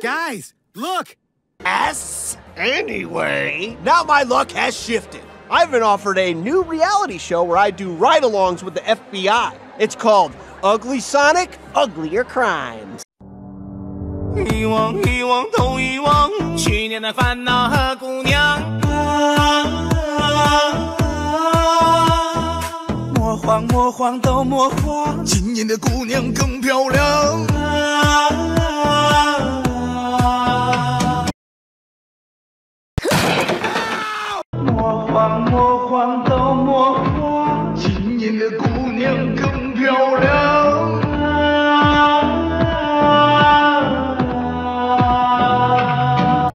Guys, look! Yes? Anyway, now my luck has shifted. I've been offered a new reality show where I do ride alongs with the FBI. It's called Ugly Sonic, Uglier Crimes. 遗忘，遗忘，都遗忘去年的烦恼和姑娘。魔幻，魔幻，都魔幻，今年的姑娘更漂亮。 魔幻，魔幻，都魔幻，今年的姑娘更漂亮。